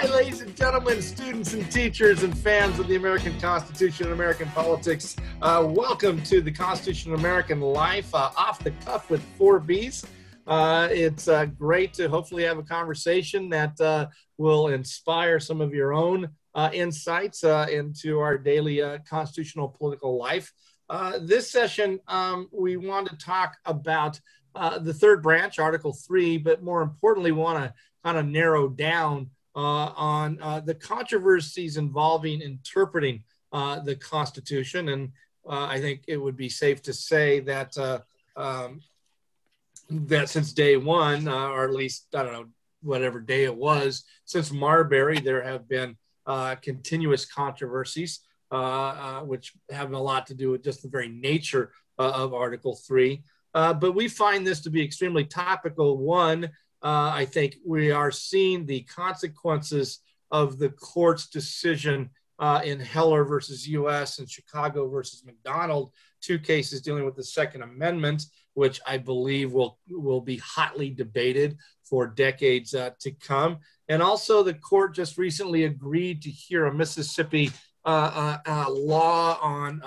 Hi, ladies and gentlemen, students and teachers and fans of the American Constitution and American politics. Uh, welcome to the Constitution of American Life uh, off the cuff with four Bs. Uh, it's uh, great to hopefully have a conversation that uh, will inspire some of your own uh, insights into our daily constitutional political life. this session, um, we want to talk about the third branch, Article 3, but more importantly, want to kind of narrow down on uh, the controversies involving interpreting uh, the Constitution. And I think it would be safe to say that um, that since day one, or at least I don't know whatever day it was, since Marbury, there have been continuous controversies. Uh, which have a lot to do with just the very nature uh, of Article 3. Uh, but we find this to be extremely topical. One, uh, I think we are seeing the consequences of the court's decision uh, in Heller versus US and Chicago versus McDonald, two cases dealing with the Second Amendment, which I believe will, will be hotly debated for decades uh, to come. And also, the court just recently agreed to hear a Mississippi uh, uh, uh, law on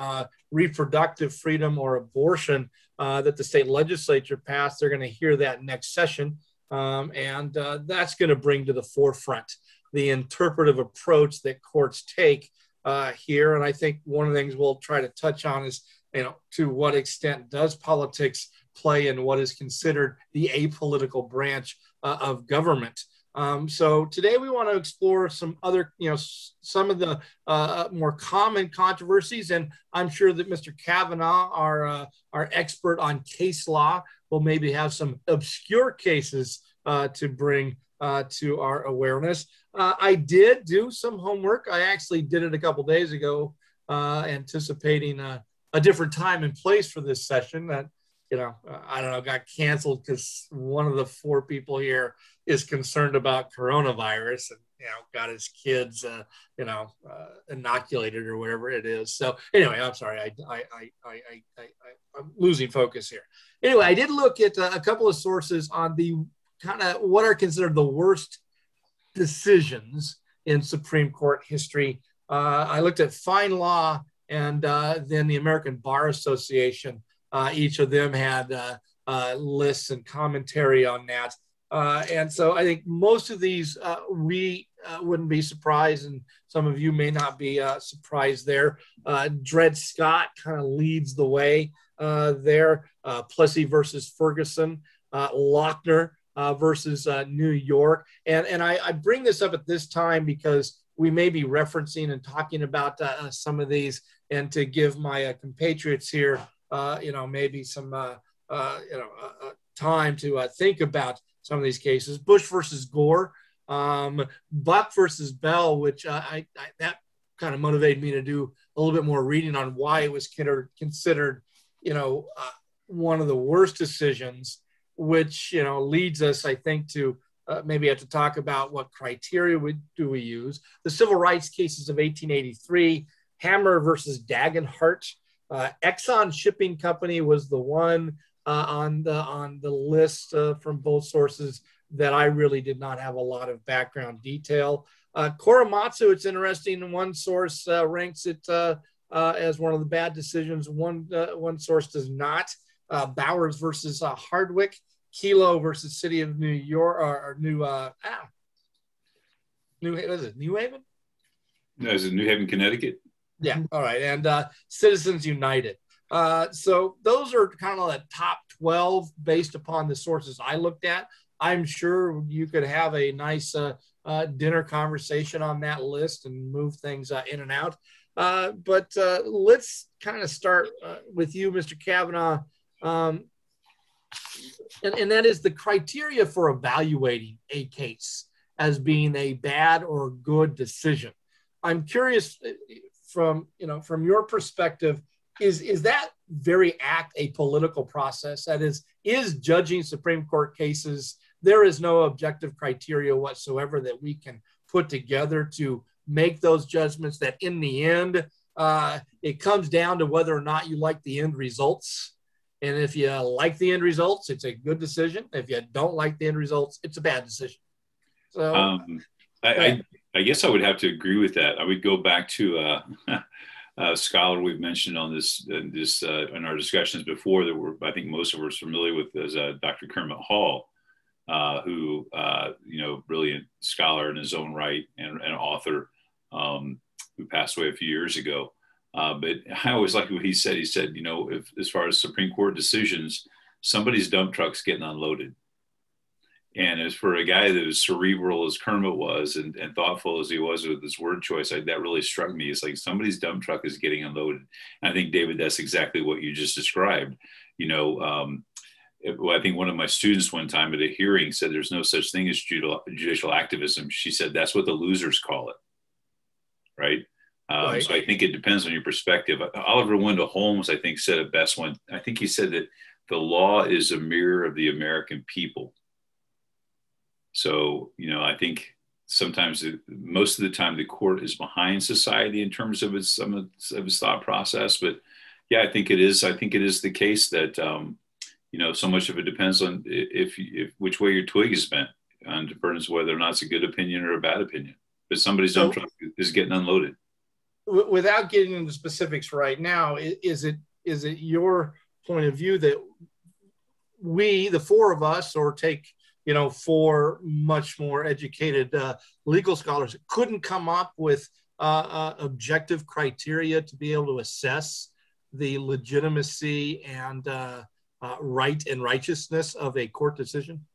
reproductive freedom or abortion that the state legislature passed. They're going to hear that next session. Um, and uh, that's going to bring to the forefront the interpretive approach that courts take uh, here. And I think one of the things we'll try to touch on is, you know, to what extent does politics play in what is considered the apolitical branch uh, of government? Um, so today we want to explore some other, you know, some of the uh, more common controversies, and I'm sure that Mr. Kavanaugh, our uh, our expert on case law, will maybe have some obscure cases uh, to bring uh, to our awareness. Uh, I did do some homework. I actually did it a couple days ago, uh, anticipating a, a different time and place for this session. That you know, I don't know, got canceled because one of the four people here is concerned about coronavirus and you know got his kids uh, you know uh, inoculated or whatever it is. So anyway i'm sorry i i i i, I, am losing focus here. Anyway i did look at uh, a couple of sources on the kind of what are considered the worst decisions in supreme court history. Uh, i looked at FindLaw and uh, then the american bar association. Uh, each of them had lists and commentary on that uh, and so I think most of these uh, we uh, wouldn't be surprised, and some of you may not be uh, surprised there. Uh, Dred Scott kind of leads the way uh, there. Uh, Plessy versus Ferguson, uh, Lochner versus New York, and and I, I, bring this up at this time because we may be referencing and talking about some of these, and to give my compatriots here, you know, maybe some you know time to think about some of these cases. Bush versus Gore, um, Buck versus Bell, which uh, I, I, that kind of motivated me to do a little bit more reading on why it was considered, you know, uh, one of the worst decisions, which you know leads us, I think, to uh, maybe have to talk about what criteria we, do we use. The civil rights cases of 1883, Hammer versus Dagenhart. Uh, Exxon Shipping Company was the one uh, on the on the list uh, from both sources that I really did not have a lot of background detail. Uh, Korematsu, it's interesting. One source uh, ranks it uh, uh, as one of the bad decisions. One one source does not. Bowers versus Hardwick, Kelo versus City of New York or, or New ah, New is it New Haven? No, is it New Haven, Connecticut? Yeah. All right. And Citizens United. Uh, so those are kind of the top 12 based upon the sources I looked at. I'm sure you could have a nice uh, uh, dinner conversation on that list and move things uh, in and out. Uh, but let's kind of start with you, Mr. Kavanaugh. Um, and, and that is the criteria for evaluating a case as being a bad or good decision. I'm curious from you know from your perspective is is that very act a political process? That is is judging supreme court cases there is no objective criteria whatsoever that we can put together to make those judgments that in the end uh, it comes down to whether or not you like the end results. And if you like the end results it's a good decision. If you don't like the end results it's a bad decision. So um, I, I, I guess I would have to agree with that. I would go back to uh, a scholar we've mentioned on this uh, this uh, in our discussions before that we're I think most of us are familiar with is uh, Dr. Kermit Hall, uh, who uh, you know brilliant scholar in his own right and, and author um, who passed away a few years ago. Uh, but I always like what he said. He said, you know, if as far as Supreme Court decisions, somebody's dump truck's getting unloaded. And as for a guy that was cerebral as Kermit was and, and thoughtful as he was with his word choice, I, that really struck me. It's like somebody's dump truck is getting unloaded. And I think, David, that's exactly what you just described. You know, um, I think one of my students one time at a hearing said there's no such thing as judicial activism. She said that's what the losers call it. Right. Um, right. So I think it depends on your perspective. Oliver Wendell Holmes, I think, said it best one. I think he said that the law is a mirror of the American people. So, you know, I think sometimes most of the time the court is behind society in terms of its some of its thought process. But yeah, I think it is. I think it is the case that um, you know so much of it depends on if, if which way your twig is bent, and depends whether or not it's a good opinion or a bad opinion. But somebody's so, truck is getting unloaded. Without getting into specifics right now, is it is it your point of view that we, the four of us, or take you know four much more educated uh, legal scholars, couldn't come up with uh, uh, objective criteria to be able to assess the legitimacy and uh, uh, right and righteousness of a court decision?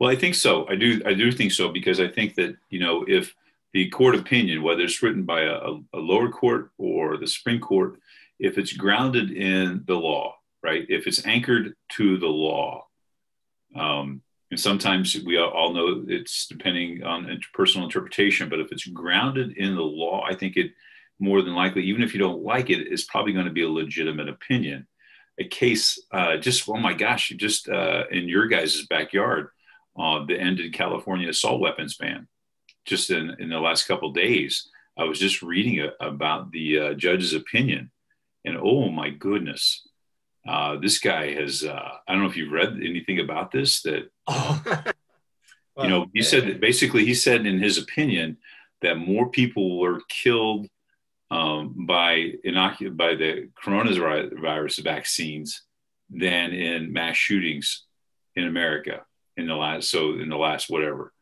Well, I think so. I do. I do think so because I think that you know if the court opinion, whether it's written by a, a lower court or the Supreme Court, if it's grounded in the law, right? If it's anchored to the law, um, and sometimes we all know it's depending on personal interpretation, but if it's grounded in the law, I think it more than likely, even if you don't like it, is probably going to be a legitimate opinion. A case, uh, just oh my gosh, just uh, in your guys' backyard, uh, the ended California assault weapons ban. Just in, in the last couple days, I was just reading a, about the uh, judge's opinion, and oh my goodness, uh, this guy has, uh, I don't know if you've read anything about this, that, oh. well, you know, he said that basically he said in his opinion that more people were killed um, by, inocu- by the coronavirus vaccines than in mass shootings in America in the last, so in the last whatever.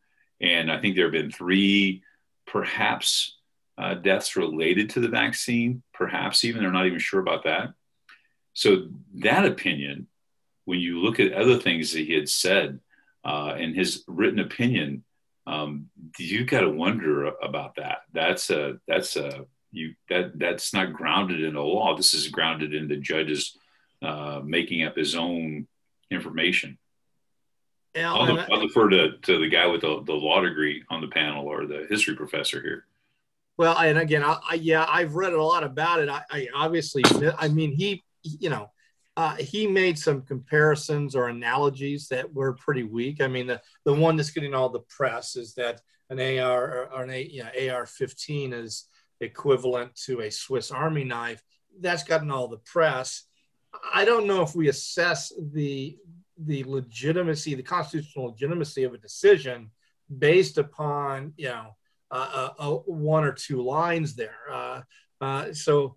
And I think there have been three, perhaps, uh, deaths related to the vaccine, perhaps even, they're not even sure about that. So that opinion, when you look at other things that he had said uh, in his written opinion, um, you got to wonder about that. That's a that's a you that that's not grounded in the law. This is grounded in the judge's uh, making up his own information. Yeah, I'll, I'll, defer to, to the guy with the, the law degree on the panel or the history professor here. Well, and again, I, I, yeah, I've read a lot about it. I, I obviously, I mean, he you know, uh, he made some comparisons or analogies that were pretty weak. I mean, the, the one that's getting all the press is that an AR or an A, you know, AR-15 is equivalent to a Swiss Army knife. That's gotten all the press. I don't know if we assess the the legitimacy, the constitutional legitimacy of a decision based upon you know uh, uh, uh one or two lines there. Uh, uh, so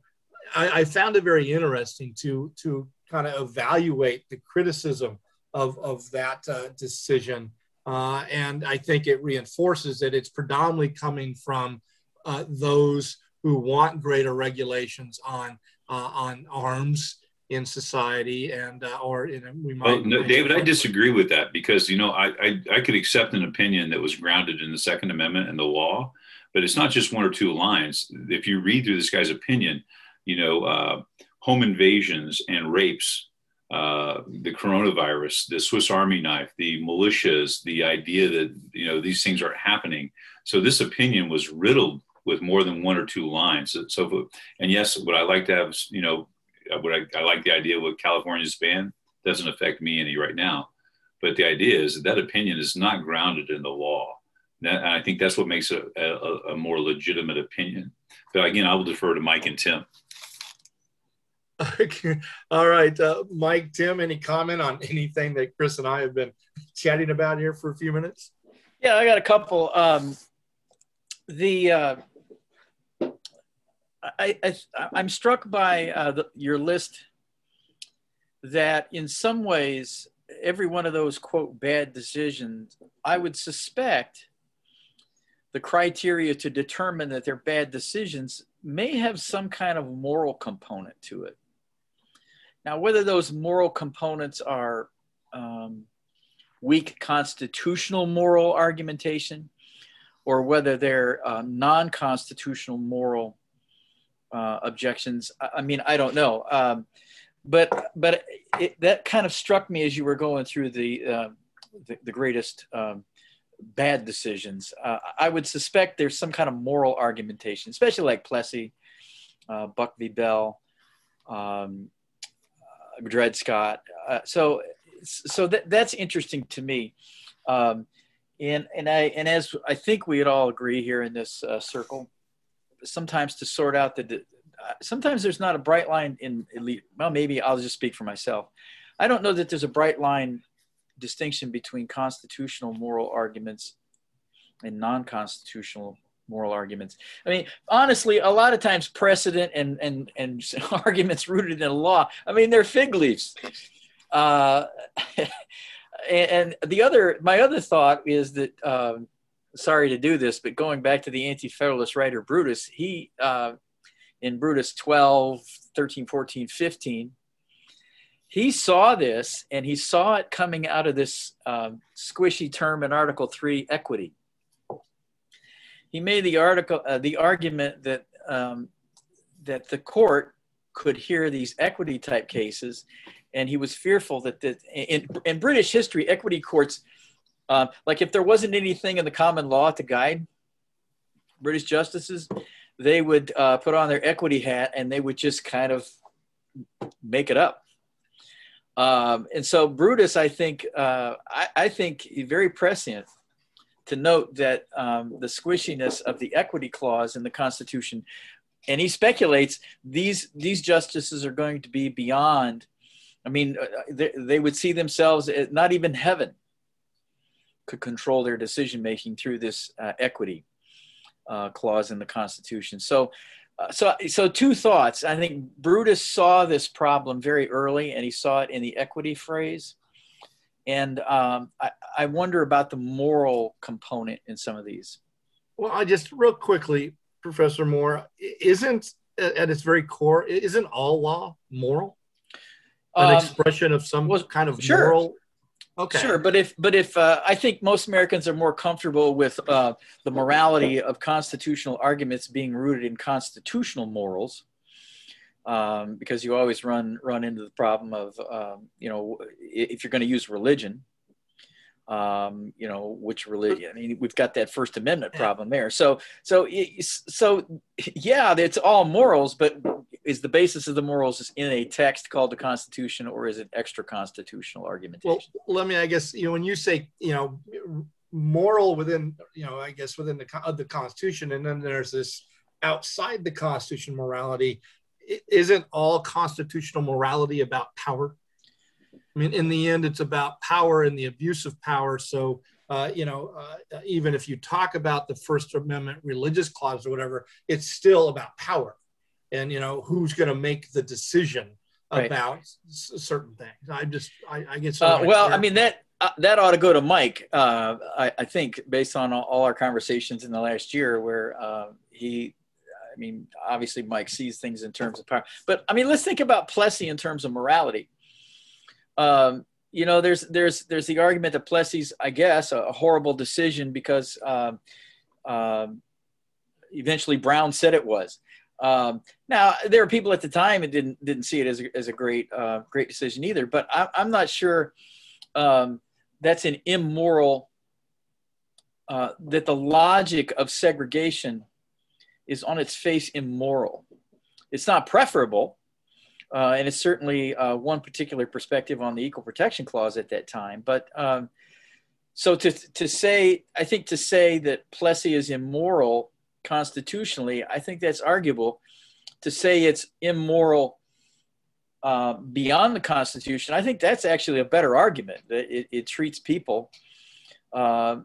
I, I found it very interesting to to kind of evaluate the criticism of of that uh, decision, uh, and I think it reinforces that it's predominantly coming from uh, those who want greater regulations on uh, on arms in society and uh, or in a, we might, well, no, David, I disagree with that because you know I, I I could accept an opinion that was grounded in the Second Amendment and the law, but it's not just one or two lines. If you read through this guy's opinion you know, uh, home invasions and rapes, uh, the coronavirus, the Swiss Army knife, the militias, the idea that, you know, these things are happening. So this opinion was riddled with more than one or two lines. So, so and yes, would I like to have, you know, would I, I like the idea of what California's ban doesn't affect me any right now. But the idea is that, that opinion is not grounded in the law. And I think that's what makes a, a, a more legitimate opinion. But again, I will defer to Mike and Tim. All right, uh, Mike, Tim, any comment on anything that Chris and I have been chatting about here for a few minutes? Yeah, I got a couple. Um, the uh, I, I I'm struck by uh, the, your list that in some ways every one of those quote bad decisions I would suspect the criteria to determine that they're bad decisions may have some kind of moral component to it. Now, whether those moral components are um, weak constitutional moral argumentation or whether they're uh, non constitutional moral uh, objections, I, I, mean, I don't know. Um, but but it, that kind of struck me as you were going through the, uh, the, the, greatest um, bad decisions. Uh, I would suspect there's some kind of moral argumentation, especially like Plessy, uh, Buck v. Bell, um, Dred Scott. Uh, so, so that, that's interesting to me. Um, and, and I, and as I think we'd all agree here in this uh, circle, sometimes to sort out the, uh, sometimes there's not a bright line in elite. Well, maybe I'll just speak for myself. I don't know that there's a bright line distinction between constitutional moral arguments and non-constitutional moral arguments. I mean, honestly, a lot of times precedent and and and arguments rooted in law. I mean, they're fig leaves. Uh, and, the other, my other thought is that. Um, sorry to do this, but going back to the anti-federalist writer Brutus, he uh, in Brutus 12, 13, 14, 15, he saw this and he saw it coming out of this um, squishy term in Article 3 equity. He made the article uh, the argument that um, that the court could hear these equity type cases, and he was fearful that the, in, in British history, equity courts, uh, like if there wasn't anything in the common law to guide British justices, they would uh, put on their equity hat and they would just kind of make it up. Um, and so Brutus, I think, uh, I, I, think very prescient to note that um, the squishiness of the equity clause in the Constitution, and he speculates these these justices are going to be beyond. I mean, uh, they, they would see themselves not even heaven could control their decision making through this uh, equity uh, clause in the Constitution. So uh, so, so two thoughts. I think Brutus saw this problem very early, and he saw it in the equity phrase. And um, I, I wonder about the moral component in some of these. Well, I just real quickly, Professor Moore, isn't at its very core, isn't all law moral? An um, expression of some well, kind of sure. moral Okay. Sure, but if but if uh, I think most Americans are more comfortable with uh, the morality of constitutional arguments being rooted in constitutional morals, um, because you always run run into the problem of um, you know if you're going to use religion, um, you know which religion. I mean, we've got that First Amendment problem there. So so so yeah, it's all morals, but is the basis of the morals in a text called the Constitution, or is it extra constitutional argumentation? Well, let me, I guess, you know, when you say, you know, moral within, you know, I guess within the of the Constitution, and then there's this outside the Constitution morality. Isn't all constitutional morality about power? I mean, in the end, it's about power and the abuse of power. So, uh, you know, uh, even if you talk about the First Amendment religious clause or whatever, it's still about power and you know who's going to make the decision right. about s- certain things. I just I, I get so uh, well. I mean that uh, that ought to go to Mike. Uh, I, I, think based on all our conversations in the last year, where uh, he, mean, obviously Mike sees things in terms of power, but I mean, let's think about Plessy in terms of morality. Um, you know, there's there's there's the argument that Plessy's, I guess, a, a horrible decision because um, um, eventually Brown said it was. Um, now there are people at the time that didn't didn't see it as a, as a great uh, great decision either, but I, am not sure um, that's an immoral. Uh, that the logic of segregation is on its face immoral. It's not preferable, uh, and it's certainly uh, one particular perspective on the Equal Protection Clause at that time. But um, so to to say, I think to say that Plessy is immoral constitutionally, I think that's arguable. To say it's immoral uh, beyond the Constitution, I think that's actually a better argument. It, it treats people uh,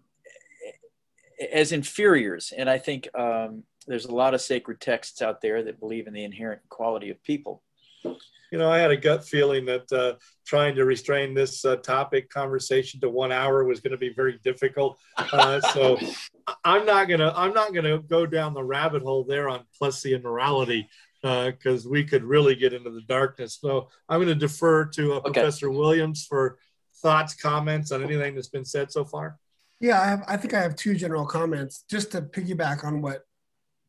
as inferiors. And I think um, there's a lot of sacred texts out there that believe in the inherent equality of people. You know, I had a gut feeling that uh, trying to restrain this uh, topic conversation to one hour was going to be very difficult. Uh, so I'm not gonna I'm not gonna go down the rabbit hole there on Plessy and morality because uh, we could really get into the darkness. So I'm going to defer to uh, okay. Professor Williams for thoughts, comments on anything that's been said so far. Yeah, I, have, I think I have two general comments just to piggyback on what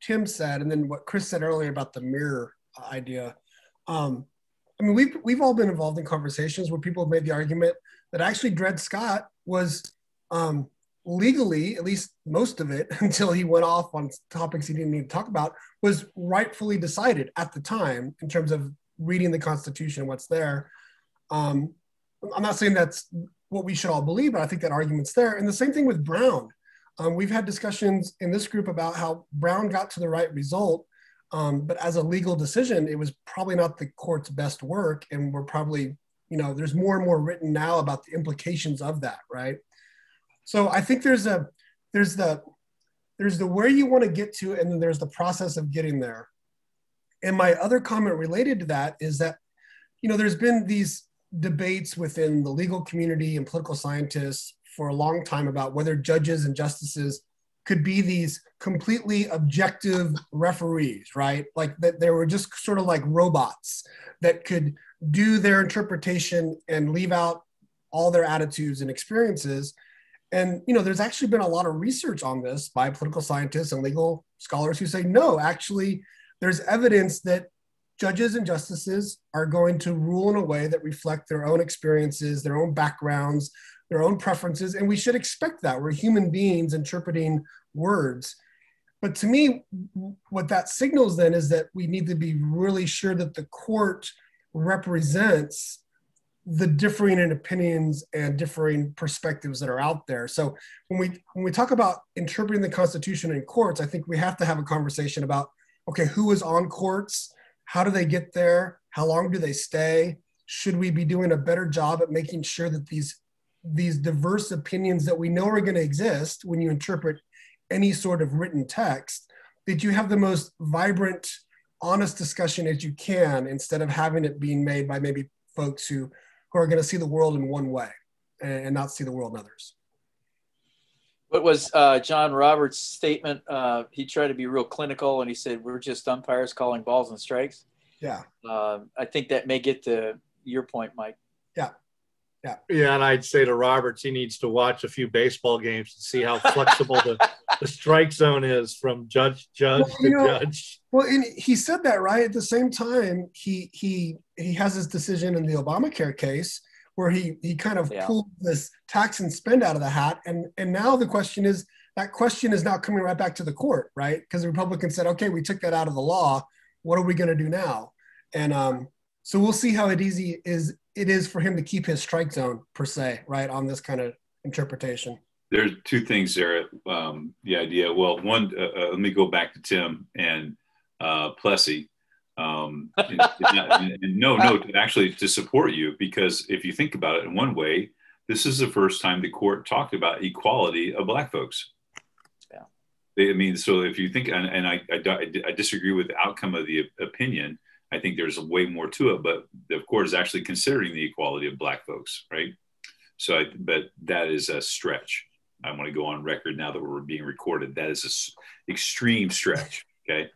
Tim said and then what Chris said earlier about the mirror idea. Um, I mean, we've, we've all been involved in conversations where people have made the argument that actually Dred Scott was um, legally, at least most of it, until he went off on topics he didn't need to talk about, was rightfully decided at the time in terms of reading the Constitution, what's there. Um, I'm not saying that's what we should all believe, but I think that argument's there. And the same thing with Brown. Um, we've had discussions in this group about how Brown got to the right result, um, but as a legal decision, it was probably not the court's best work. And we're probably, you know, there's more and more written now about the implications of that, right? So I think there's a there's the there's the where you want to get to, and then there's the process of getting there. And my other comment related to that is that, you know, there's been these debates within the legal community and political scientists for a long time about whether judges and justices could be these completely objective referees, right? Like that they were just sort of like robots that could do their interpretation and leave out all their attitudes and experiences. And you know, there's actually been a lot of research on this by political scientists and legal scholars who say no, actually, there's evidence that judges and justices are going to rule in a way that reflect their own experiences, their own backgrounds, their own preferences, and we should expect that. We're human beings interpreting words. But to me, what that signals then is that we need to be really sure that the court represents the differing in opinions and differing perspectives that are out there. So when we when we talk about interpreting the Constitution in courts, I think we have to have a conversation about okay, who is on courts? How do they get there? How long do they stay? Should we be doing a better job at making sure that these these diverse opinions that we know are going to exist when you interpret any sort of written text, that you have the most vibrant, honest discussion as you can instead of having it being made by maybe folks who, who are going to see the world in one way and, not see the world in others. What was uh, John Roberts' statement? Uh, he tried to be real clinical and he said, We're just umpires calling balls and strikes. Yeah. Uh, I think that may get to your point, Mike. Yeah. Yeah. Yeah. And I'd say to Roberts, he needs to watch a few baseball games to see how flexible the, the strike zone is from judge, judge well, to know, judge. Well, and he said that, right? At the same time, he he he has his decision in the Obamacare case where he he kind of yeah. pulled this tax and spend out of the hat. And and now the question is that question is now coming right back to the court, right? Because the Republicans said, okay, we took that out of the law. What are we going to do now? And um, so we'll see how it easy is it is for him to keep his strike zone per se, right, on this kind of interpretation. There's two things there. Um, the idea, well, one, uh, uh, let me go back to Tim and uh, Plessy. Um, and, and, and no, no, actually to support you, because if you think about it in one way, this is the first time the court talked about equality of black folks. Yeah. I mean, so if you think, and, and I, I, I disagree with the outcome of the opinion, I think there's way more to it, but the court is actually considering the equality of black folks, right? So, I, but that is a stretch. I want to go on record now that we're being recorded. That is an extreme stretch. Okay.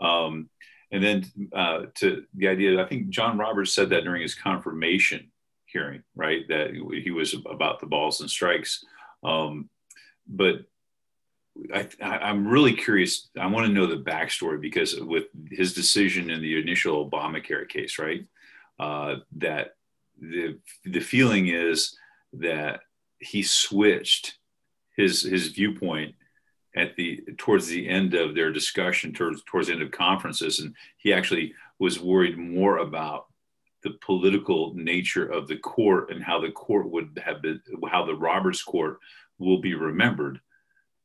Um, and then uh, to the idea, I think John Roberts said that during his confirmation hearing, right? That he was about the balls and strikes. Um, but I, am really curious. I want to know the backstory because with his decision in the initial Obamacare case, right, uh, that the the feeling is that he switched his his viewpoint at the towards the end of their discussion, towards towards the end of conferences, and he actually was worried more about the political nature of the court and how the court would have been, how the Roberts Court will be remembered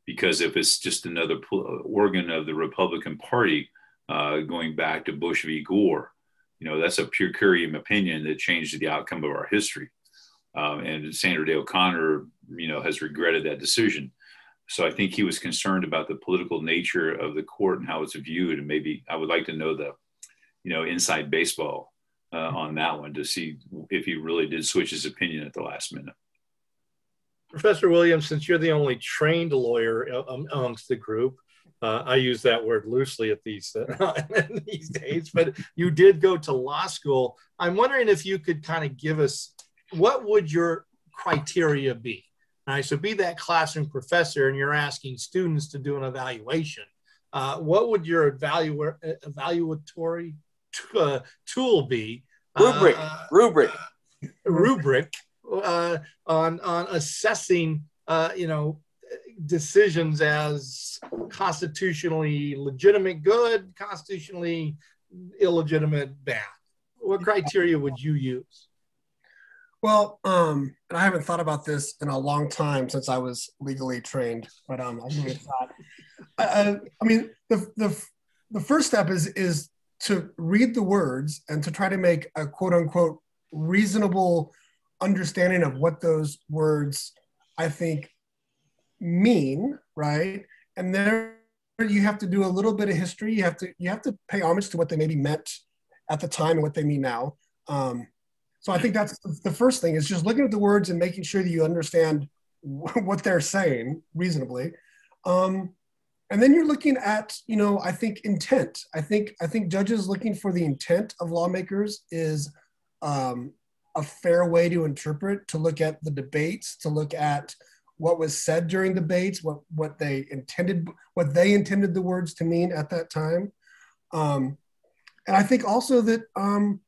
because if it's just another organ of the Republican Party uh, going back to Bush v. Gore, you know, that's a per curiam opinion that changed the outcome of our history. Um, and Sandra Day O'Connor, you know, has regretted that decision. So I think he was concerned about the political nature of the court and how it's viewed. And maybe I would like to know the, you know, inside baseball uh, on that one to see if he really did switch his opinion at the last minute. Professor Williams, since you're the only trained lawyer amongst the group, uh, I use that word loosely at these uh, these days, but you did go to law school. I'm wondering if you could kind of give us what would your criteria be? Right, so be that classroom professor and you're asking students to do an evaluation. Uh, what would your evalu- evaluatory t- uh, tool be? Rubric. Uh, rubric. rubric uh, on on assessing, uh, you know, decisions as constitutionally legitimate good, constitutionally illegitimate bad. What criteria would you use? Well, um, and I haven't thought about this in a long time since I was legally trained, but um, give it thought. I, I mean, the, the, the first step is, is to read the words and to try to make a quote unquote reasonable understanding of what those words, I think, mean, right? And there you have to do a little bit of history. You have to you have to pay homage to what they maybe meant at the time and what they mean now. Um, so I think that's the first thing is just looking at the words and making sure that you understand what they're saying reasonably. Um, and then you're looking at, you know, I think intent. I think I think judges looking for the intent of lawmakers is um, a fair way to interpret. To look at the debates, to look at what was said during debates, what what they intended, what they intended the words to mean at that time. Um, and I think also that um,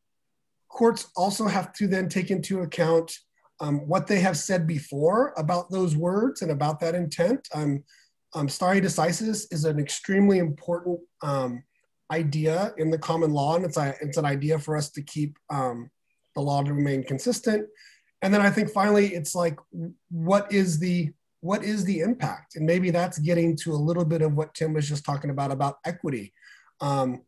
courts also have to then take into account um, what they have said before about those words and about that intent. Um, um, stare decisis is an extremely important um, idea in the common law, and it's, a, it's an idea for us to keep um, the law to remain consistent. And then I think finally, it's like, what is the what is the impact? And maybe that's getting to a little bit of what Tim was just talking about about equity. Um,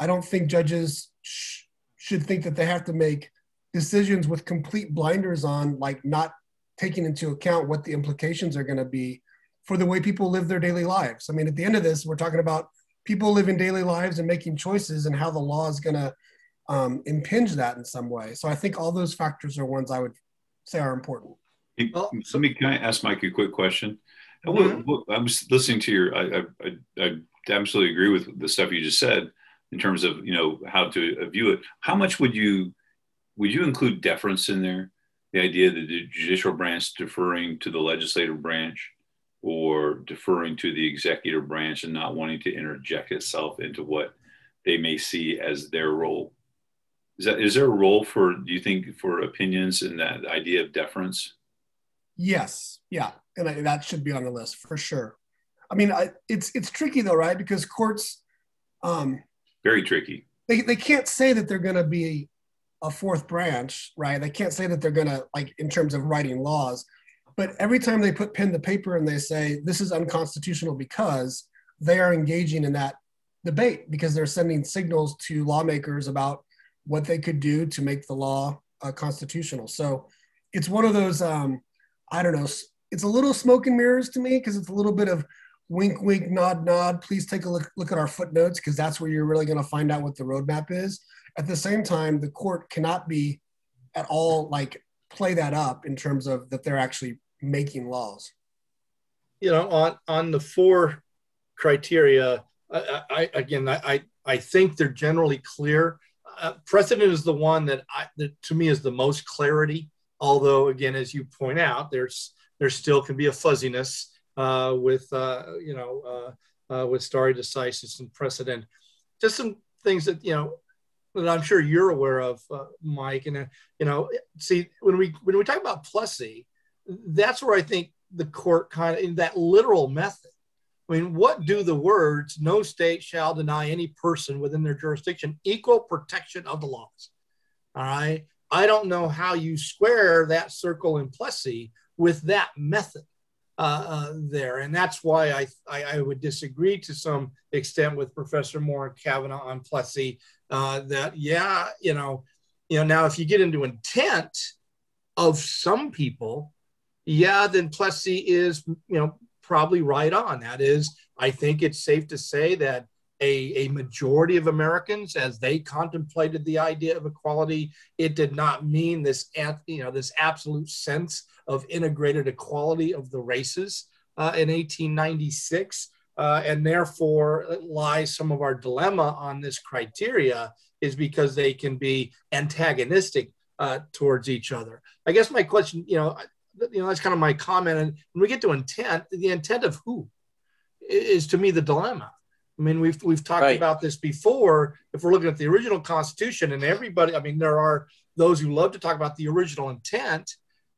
I don't think judges sh- should think that they have to make decisions with complete blinders on, like not taking into account what the implications are going to be for the way people live their daily lives. I mean, at the end of this, we're talking about people living daily lives and making choices and how the law is going to um, impinge that in some way. So I think all those factors are ones I would say are important. Well, let me can I ask Mike a quick question? Mm-hmm. I was listening to your. I, I, I absolutely agree with the stuff you just said in terms of you know how to view it. How much would you would you include deference in there? The idea that the judicial branch deferring to the legislative branch or deferring to the executive branch and not wanting to interject itself into what they may see as their role. Is that is there a role for do you think for opinions in that idea of deference? Yes, yeah, and I, that should be on the list for sure. I mean, I, it's it's tricky though, right? Because courts, um, very tricky. They they can't say that they're going to be a fourth branch, right? They can't say that they're going to like in terms of writing laws, but every time they put pen to paper and they say this is unconstitutional because they are engaging in that debate because they're sending signals to lawmakers about what they could do to make the law uh, constitutional. So it's one of those, um, I don't know, it's a little smoke and mirrors to me because it's a little bit of wink, wink, nod, nod. Please take a look, look at our footnotes because that's where you're really going to find out what the roadmap is. At the same time, the court cannot be at all like play that up in terms of that they're actually making laws. You know, on on the four criteria, I, I again, I I think they're generally clear. Uh, precedent is the one that, I, that to me is the most clarity. Although, again, as you point out, there's there still can be a fuzziness uh, with uh, you know uh, uh, with stare decisis and precedent. Just some things that you know that I'm sure you're aware of, Mike. And you know, see when we when we talk about Plessy, that's where I think the court kind of in that literal method. I mean, what do the words "no state shall deny any person within their jurisdiction equal protection of the laws"? All right, I don't know how you square that circle in Plessy with that method uh, uh, there, and that's why I, I, I would disagree to some extent with Professor Moore and Kavanaugh on Plessy. Uh, that yeah, you know, you know, now if you get into intent of some people, yeah, then Plessy is, you know, probably right on. That is, I think it's safe to say that a, a majority of Americans, as they contemplated the idea of equality, it did not mean this, you know, this absolute sense of integrated equality of the races uh, in 1896. Uh, and therefore lies some of our dilemma on this criteria is because they can be antagonistic uh, towards each other. I guess my question, you know, you know, that's kind of my comment. And when we get to intent, the intent of who is to me the dilemma. I mean, we've we've talked right. about this before. If we're looking at the original Constitution, and everybody, I mean, there are those who love to talk about the original intent.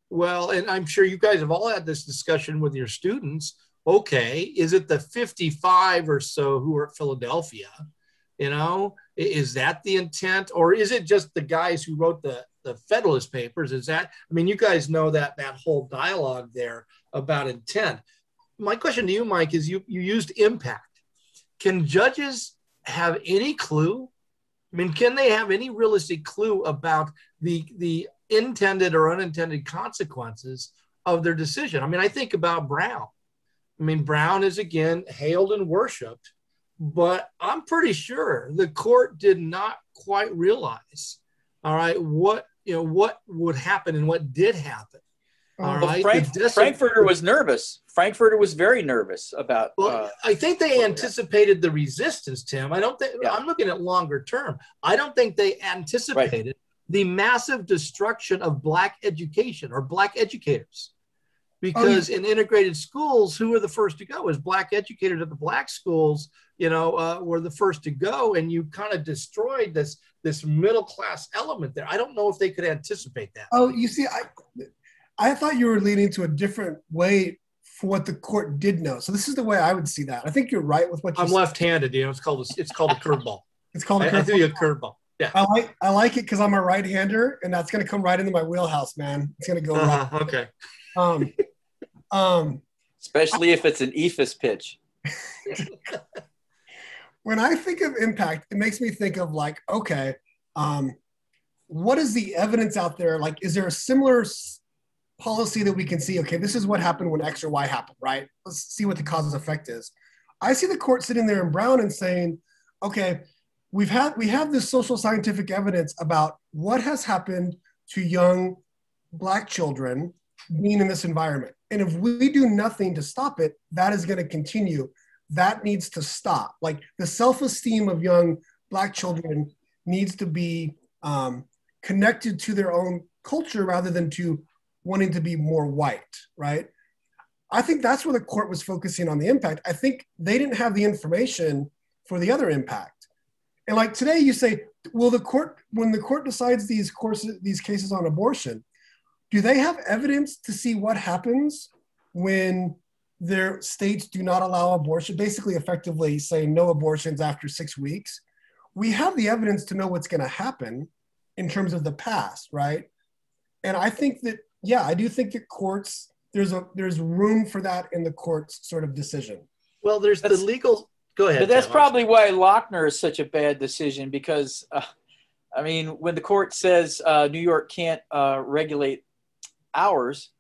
Well, and I'm sure you guys have all had this discussion with your students. Okay, is it the 55 or so who are at Philadelphia? You know, is that the intent, or is it just the guys who wrote the the Federalist Papers? Is that? I mean, you guys know that that whole dialogue there about intent. My question to you, Mike, is you you used impact can judges have any clue? I mean, can they have any realistic clue about the the intended or unintended consequences of their decision? I mean, I think about Brown. I mean, Brown is again hailed and worshipped, but I'm pretty sure the court did not quite realize, all right, what you know what would happen and what did happen all well, right. Frank, Frankfurter was nervous. Frankfurter was very nervous about. Well, uh, I think they anticipated the resistance, Tim. I don't think yeah. I'm looking at longer term. I don't think they anticipated right. the massive destruction of black education or black educators. Because oh, in integrated schools, who were the first to go? As black educators at the black schools, you know, uh, were the first to go, and you kind of destroyed this this middle class element there. I don't know if they could anticipate that. Oh, you see, I I thought you were leaning to a different way for what the court did know. So this is the way I would see that. I think you're right with what you I'm said. left-handed. You know, it's called a, it's called a curveball. it's called a curveball. I, I threw you a curveball. Yeah. I like I like it because I'm a right-hander, and that's gonna come right into my wheelhouse, man. It's gonna go uh-huh, right. Okay. Um, um, especially if it's an eephus pitch. when I think of impact, it makes me think of like, okay, um, what is the evidence out there? Like, is there a similar policy that we can see, okay, this is what happened when X or Y happened, right? Let's see what the cause and effect is. I see the court sitting there in Brown and saying, okay, we've had we have this social scientific evidence about what has happened to young black children being in this environment. And if we do nothing to stop it, that is going to continue. That needs to stop. Like the self-esteem of young black children needs to be um, connected to their own culture rather than to wanting to be more white, right? I think that's where the court was focusing on the impact. I think they didn't have the information for the other impact. And like today, you say, well, the court, when the court decides these courses, these cases on abortion, do they have evidence to see what happens when their states do not allow abortion, basically effectively saying no abortions after six weeks? We have the evidence to know what's going to happen in terms of the past, right? And I think that yeah, I do think that courts there's a there's room for that in the court's sort of decision. Well, there's that's, the legal. Go ahead. But that's Tim, probably why Lochner is such a bad decision because, uh, I mean, when the court says uh, New York can't uh, regulate hours,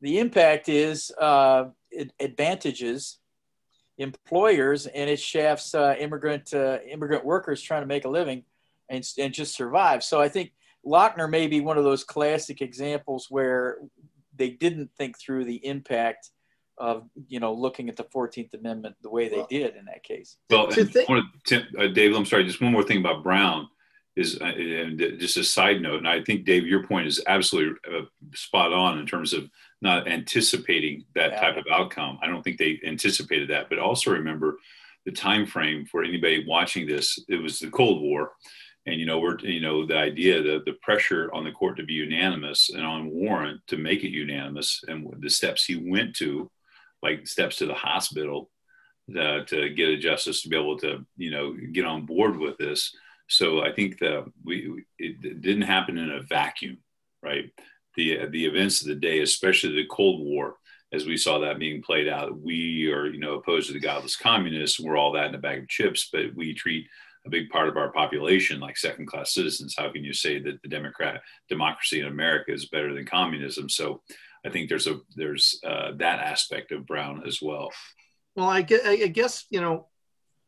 the impact is uh, it advantages employers and it shafts uh, immigrant uh, immigrant workers trying to make a living and, and just survive. So I think Lochner may be one of those classic examples where they didn't think through the impact of you know looking at the 14th amendment the way they well, did in that case. Well one Tim, uh, dave i'm sorry just one more thing about brown is uh, and just a side note and i think dave your point is absolutely uh, spot on in terms of not anticipating that yeah. type of outcome. I don't think they anticipated that but also remember the time frame for anybody watching this. It was the cold war and you know we're you know the idea that the pressure on the court to be unanimous and on Warren to make it unanimous and the steps he went to, like steps to the hospital uh, to get a justice to be able to you know get on board with this. So I think that we it didn't happen in a vacuum, right? The the events of the day, especially the Cold War, as we saw that being played out, we are you know opposed to the godless communists. We're all that in a bag of chips, but we treat a big part of our population like second class citizens how can you say that the democrat democracy in america is better than communism so I think there's a there's uh, that aspect of Brown as well. Well, I guess, I guess you know,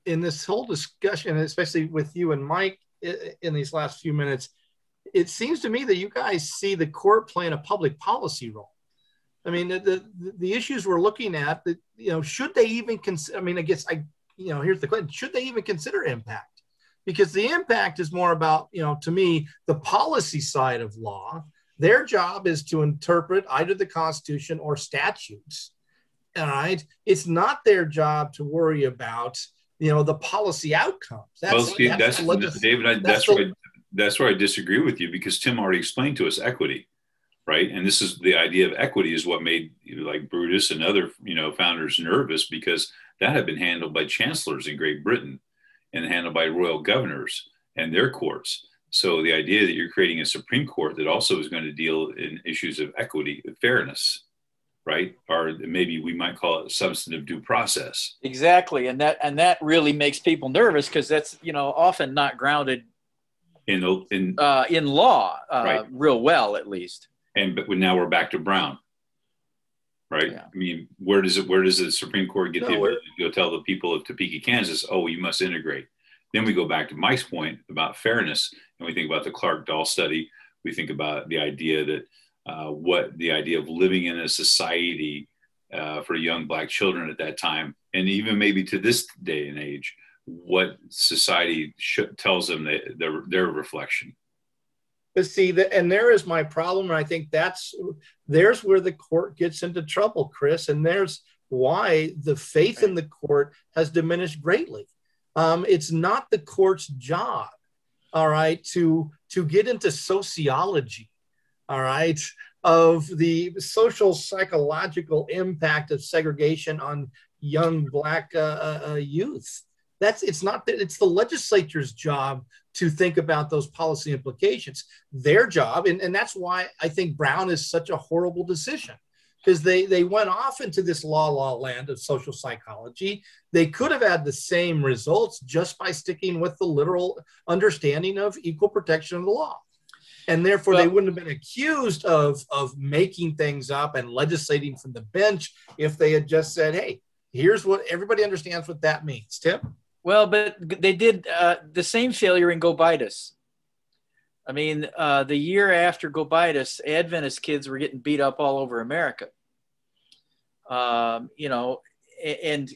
in this whole discussion, especially with you and Mike in these last few minutes, it seems to me that you guys see the court playing a public policy role. I mean, the, the, the issues we're looking at, that you know, should they even consider? I mean, I guess I, you know, here's the question: Should they even consider impact? Because the impact is more about, you know, to me, the policy side of law. Their job is to interpret either the Constitution or statutes. All right, it's not their job to worry about, you know, the policy outcomes. That's, well, see, that's, that's David. I, that's, that's where I, that's where I disagree with you because Tim already explained to us equity right and this is the idea of equity is what made like brutus and other you know founders nervous because that had been handled by chancellors in great britain and handled by royal governors and their courts. So the idea that you're creating a supreme court that also is going to deal in issues of equity fairness right? Or maybe we might call it substantive due process. Exactly and that and that really makes people nervous because that's you know often not grounded in in uh, in law uh, right. real well at least. And but now we're back to Brown, right? Yeah. I mean, where does it? Where does the Supreme Court get no, the ability to go tell the people of Topeka, Kansas, oh, you must integrate? Then we go back to Mike's point about fairness, and we think about the Clark Doll study. We think about the idea that uh, what the idea of living in a society uh, for young black children at that time, and even maybe to this day and age, what society tells them that their, their reflection. But see that, and there is my problem. And I think that's there's where the court gets into trouble, Chris. And there's why the faith in the court has diminished greatly. Um, it's not the court's job, all right, to to get into sociology, all right, of the social psychological impact of segregation on young black uh, uh, uh youth. That's it's not that it's the legislature's job to think about those policy implications. Their job, and, and that's why I think Brown is such a horrible decision because they they went off into this law law land of social psychology. They could have had the same results just by sticking with the literal understanding of equal protection of the law. And therefore well, they wouldn't have been accused of of making things up and legislating from the bench if they had just said hey here's what everybody understands what that means. Tim well, but they did uh, the same failure in Gobitis. I mean, uh, the year after Gobitis, Adventist kids were getting beat up all over America. Um, you know, and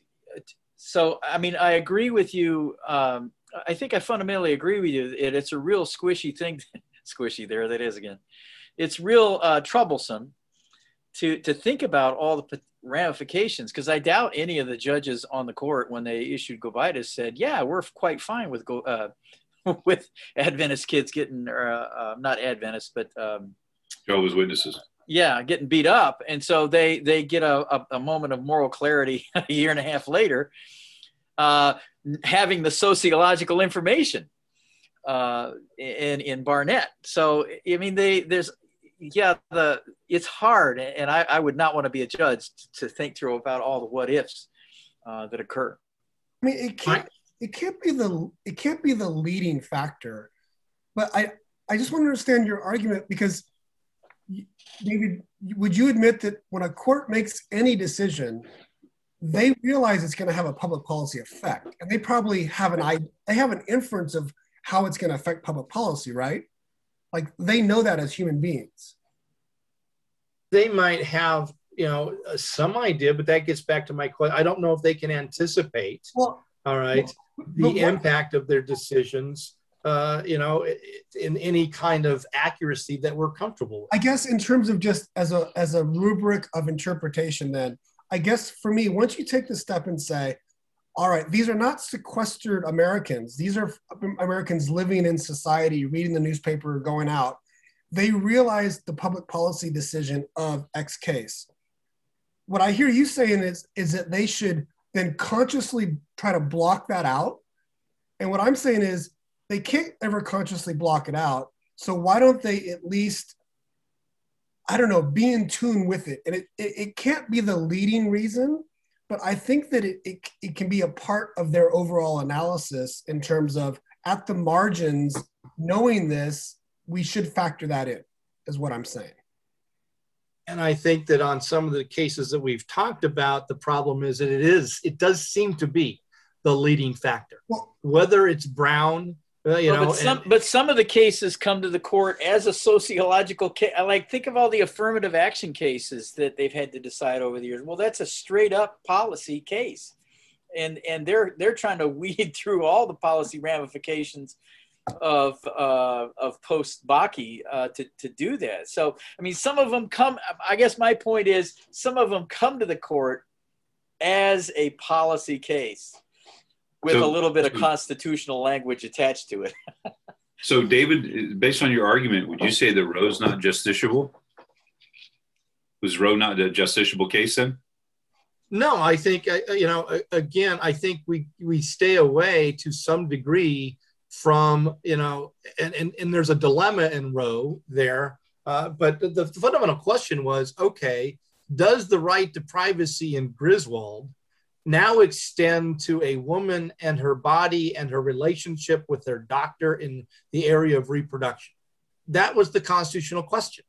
so I mean, I agree with you. Um, I think I fundamentally agree with you. It, it's a real squishy thing. squishy, there that is again. It's real uh, troublesome to to think about all the ramifications because I doubt any of the judges on the court when they issued Gobitis said, "Yeah, we're quite fine with go uh, with Adventist kids getting, uh, uh, not Adventist, but um, Jehovah's Witnesses." Yeah, getting beat up, and so they they get a, a, a moment of moral clarity a year and a half later, uh, having the sociological information uh, in in Barnette. So I mean, they there's yeah, the it's hard, and I, I would not want to be a judge to think through about all the what ifs uh, that occur. I mean, it can't it can't be the it can't be the leading factor, but I I just want to understand your argument because David, would you admit that when a court makes any decision, they realize it's going to have a public policy effect, and they probably have an i they have an inference of how it's going to affect public policy, right? Like they know that as human beings. They might have, you know, some idea, but that gets back to my question. I don't know if they can anticipate. Well, all right, well, the impact of their decisions. Uh, you know, in any kind of accuracy that we're comfortable with. I guess in terms of just as a as a rubric of interpretation, then I guess for me, once you take the step and say, all right, these are not sequestered Americans. These are Americans living in society, reading the newspaper, going out. They realize the public policy decision of X case. What I hear you saying is, is that they should then consciously try to block that out. And what I'm saying is they can't ever consciously block it out. So why don't they at least, I don't know, be in tune with it? And it, it, it can't be the leading reason, but I think that it, it, it can be a part of their overall analysis in terms of at the margins, knowing this, we should factor that in, is what I'm saying. and I think that on some of the cases that we've talked about, the problem is that it is, it does seem to be the leading factor. Well- Whether it's Brown, uh, you know, but some and- but some of the cases come to the court as a sociological case. Like think of all the affirmative action cases that they've had to decide over the years. Well, that's a straight up policy case, and and they're they're trying to weed through all the policy ramifications of uh, of post Bakke uh, to to do that. So I mean, some of them come. I guess my point is some of them come to the court as a policy case with So- a little bit of constitutional language attached to it. So, David, based on your argument, would you say that Roe's not justiciable? Was Roe not a justiciable case then? No, I think uh, you know. Again, I think we we stay away to some degree from you know, and and, and there's a dilemma in Roe there. Uh, but the, the fundamental question was, okay, does the right to privacy in Griswold now extend to a woman and her body and her relationship with their doctor in the area of reproduction? That was the constitutional question.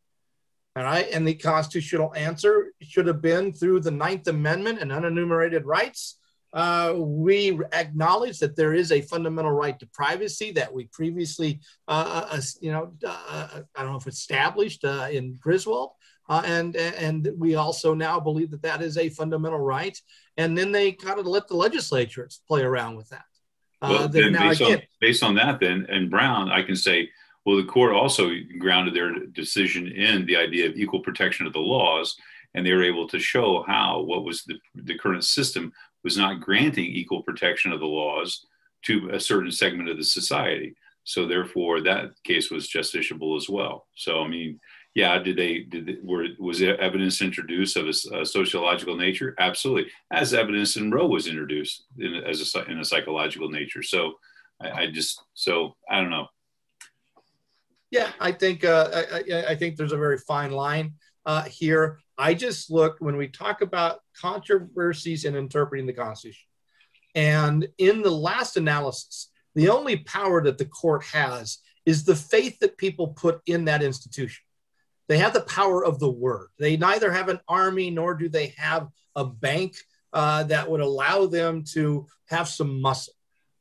All right. And the constitutional answer should have been through the Ninth Amendment and unenumerated rights. Uh, we acknowledge that there is a fundamental right to privacy that we previously, uh, uh, you know, uh, I don't know if established uh, in Griswold. Uh, and and we also now believe that that is a fundamental right. And then they kind of let the legislatures play around with that. Uh, Well, that then now based, again, on, based on that, then, and Brown, I can say, well, the court also grounded their decision in the idea of equal protection of the laws, and they were able to show how what was the, the current system was not granting equal protection of the laws to a certain segment of the society. So therefore, that case was justiciable as well. So I mean, yeah, did they did they, were was there evidence introduced of a, a sociological nature? Absolutely, as evidence in Roe was introduced in, as a in a psychological nature. So I, I just so I don't know. Yeah, I think uh, I, I, think there's a very fine line uh, here. I just looked when we talk about controversies in interpreting the Constitution, and in the last analysis, the only power that the court has is the faith that people put in that institution. They have the power of the word. They neither have an army nor do they have a bank uh, that would allow them to have some muscle.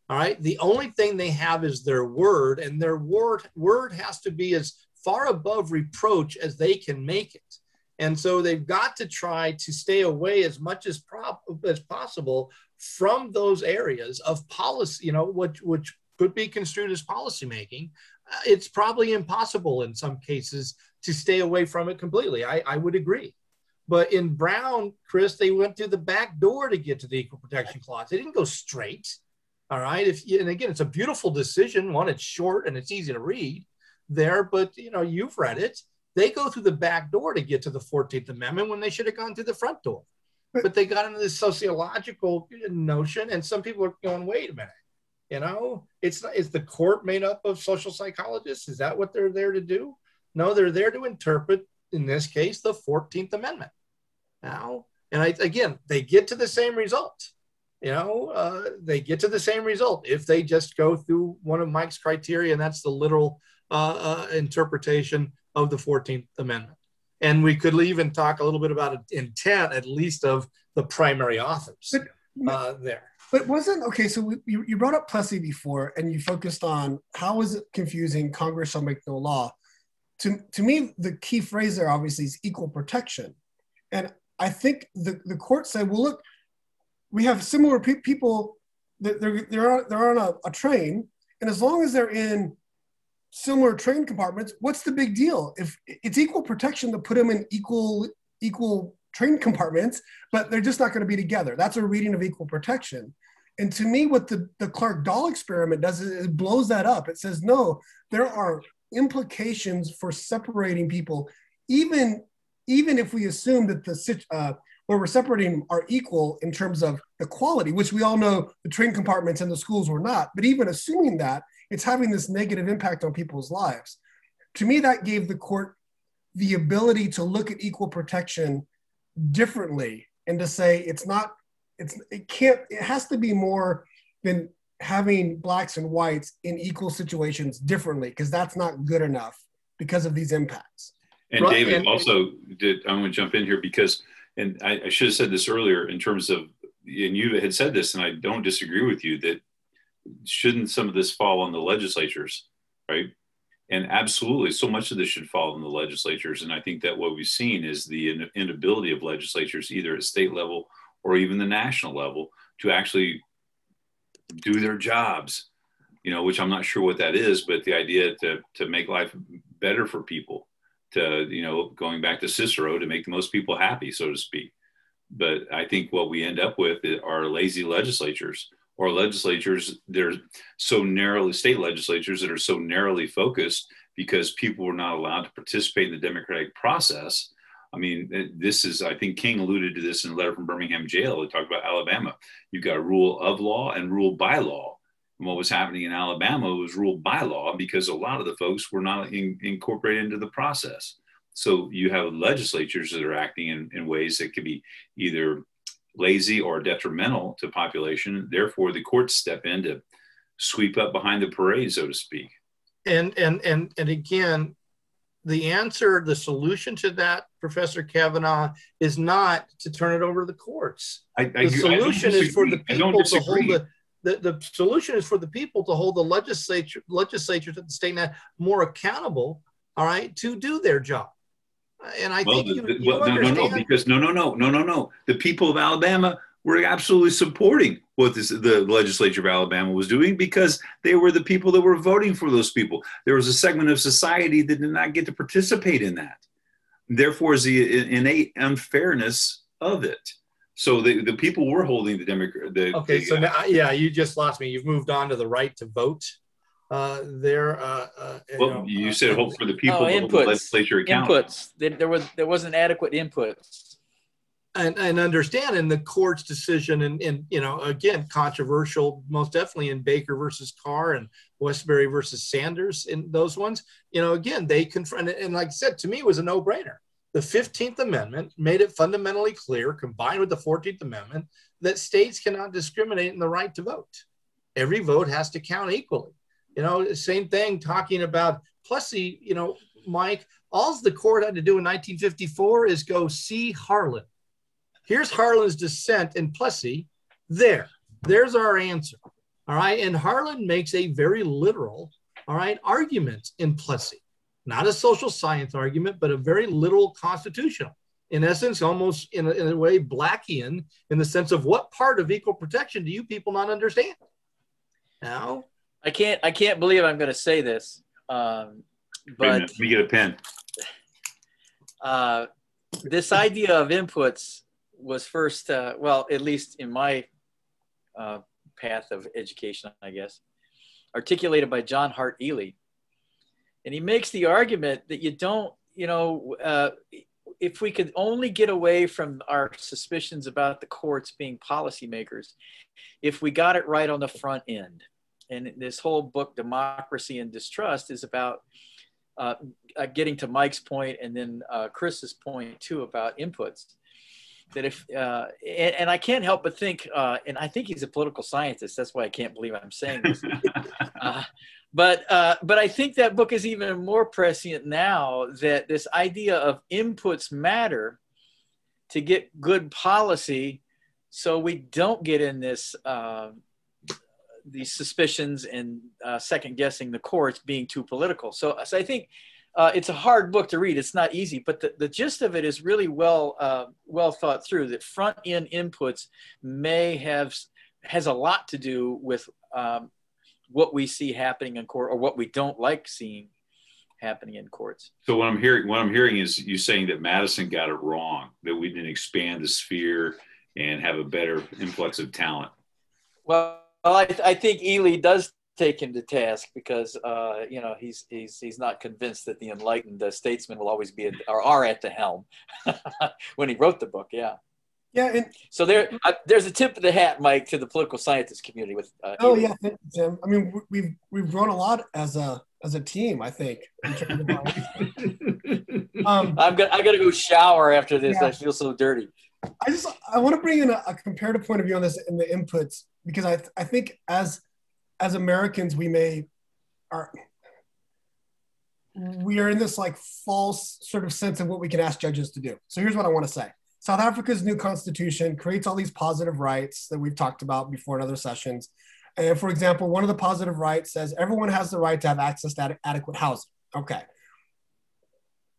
All right. The only thing they have is their word, and their word word has to be as far above reproach as they can make it. And so they've got to try to stay away as much as prop as possible from those areas of policy, you know, which which could be construed as policymaking. Uh, it's probably impossible in some cases to stay away from it completely. I, I would agree. But in Brown, Chris, they went through the back door to get to the equal protection clause. They didn't go straight. All right. If and again, it's a beautiful decision. One, it's short and it's easy to read there, but you know, you've read it. They go through the back door to get to the 14th Amendment when they should have gone through the front door. But they got into this sociological notion, and some people are going, wait a minute, you know, it's not is the court made up of social psychologists? Is that what they're there to do? No, they're there to interpret, in this case, the 14th Amendment. Now, and I again, they get to the same result you know, uh, they get to the same result if they just go through one of Mike's criteria, and that's the literal uh, uh, interpretation of the 14th Amendment. And we could even talk a little bit about intent, at least of the primary authors uh, there. But wasn't okay. So we, you, you brought up Plessy before, and you focused on how is it confusing? Congress shall make no law. To to me, the key phrase there obviously is equal protection, and I think the the court said, well, look, we have similar pe- people that they're they're on, they're on a, a train, and as long as they're in similar train compartments, what's the big deal? If it's equal protection to put them in equal equal train compartments, but they're just not going to be together. That's a reading of equal protection. And to me, what the, the Clark Doll experiment does is it blows that up. It says, no, there are implications for separating people, even, even if we assume that the uh, where we're separating are equal in terms of the quality, which we all know the train compartments and the schools were not. But even assuming that, it's having this negative impact on people's lives. To me, that gave the court the ability to look at equal protection differently and to say it's not it's it can't it has to be more than having blacks and whites in equal situations differently because that's not good enough because of these impacts And right, David and, also did. I'm going to jump in here because, and I, I should have said this earlier in terms of, and you had said this, and I don't disagree with you that shouldn't some of this fall on the legislatures, right? And absolutely, so much of this should fall on the legislatures. And I think that what we've seen is the inability of legislatures, either at state level or even the national level, to actually do their jobs. You know, which I'm not sure what that is, but the idea to to make life better for people, to you know, going back to Cicero, to make the most people happy, so to speak. But I think what we end up with are lazy legislatures or legislatures that are so narrowly state legislatures that are so narrowly focused because people were not allowed to participate in the democratic process. I mean, this is, I think King alluded to this in a letter from Birmingham jail. He talked about Alabama. You've got a rule of law and rule by law. And what was happening in Alabama was rule by law because a lot of the folks were not in, incorporated into the process. So you have legislatures that are acting in, in ways that could be either lazy or detrimental to population. Therefore, the courts step in to sweep up behind the parade, so to speak. And and and and again, the answer, the solution to that, Professor Kavanaugh, is not to turn it over to the courts. I, I, the solution is for the people to hold the, the, the solution is for the people to hold the legislature legislatures at the state now more accountable, all right, to do their job. And I well, think you, you well, no, no, no, because no, no, no, no, no, no. The people of Alabama were absolutely supporting what this, the legislature of Alabama was doing because they were the people that were voting for those people. There was a segment of society that did not get to participate in that. Therefore, is the innate unfairness of it. So the, the people were holding the Democrat. okay, the, so now, yeah, you just lost me. You've moved on to the right to vote uh, there. Uh, uh, well, you, know, you said uh, hope for the people. Oh, inputs. The legislature Inputs. There was there wasn't adequate inputs. And, and understand in the court's decision and, and you know again controversial most definitely in Baker versus Carr and Wesberry versus Sanders in those ones you know again they confronted and like I said to me was a no brainer the 15th Amendment made it fundamentally clear, combined with the 14th Amendment, that states cannot discriminate in the right to vote. Every vote has to count equally. You know, same thing talking about Plessy, you know, Mike, all the court had to do in 1954 is go see Harlan. Here's Harlan's dissent in Plessy. There, there's our answer. All right. And Harlan makes a very literal, all right, argument in Plessy. Not a social science argument, but a very literal constitutional. In essence, almost in a, in a way, Blackian in the sense of what part of equal protection do you people not understand? Now, I can't I can't believe I'm going to say this, um, but let me get a pen. Uh, this idea of inputs was first, uh, well, at least in my uh, path of education, I guess, articulated by John Hart Ely, and he makes the argument that you don't, you know, uh, if we could only get away from our suspicions about the courts being policymakers, if we got it right on the front end and this whole book, Democracy and Distrust, is about uh, uh, getting to Mike's point and then uh, Chris's point too about inputs. That if, uh, and, and, I can't help but think, uh, and I think he's a political scientist. That's why I can't believe I'm saying this. Uh, but but I think that book is even more prescient now that this idea of inputs matter to get good policy, so we don't get in this these suspicions and uh, second guessing the courts being too political. So, so I think uh, it's a hard book to read. It's not easy, but the, the gist of it is really well uh, well thought through. That front end inputs may have has a lot to do with um, what we see happening in court or what we don't like seeing happening in courts. So what I'm hearing what I'm hearing is you saying that Madison got it wrong that we didn't expand the sphere and have a better influx of talent. Well well, I, I think Ely does take him to task because uh, you know he's he's he's not convinced that the enlightened uh, statesmen will always be at, or are at the helm when he wrote the book. Yeah. Yeah, and so there, uh, there's a tip of the hat, Mike, to the political scientist community. With uh, oh yeah, Tim. I mean, we've we've grown a lot as a as a team. I think. um, I'm gonna I gotta go shower after this. Yeah. I feel so dirty. I just I want to bring in a, a comparative point of view on this in the inputs because I I think as as Americans we may are we are in this like false sort of sense of what we can ask judges to do. So here's what I want to say. South Africa's new constitution creates all these positive rights that we've talked about before in other sessions. And for example, one of the positive rights says everyone has the right to have access to ad- adequate housing. Okay.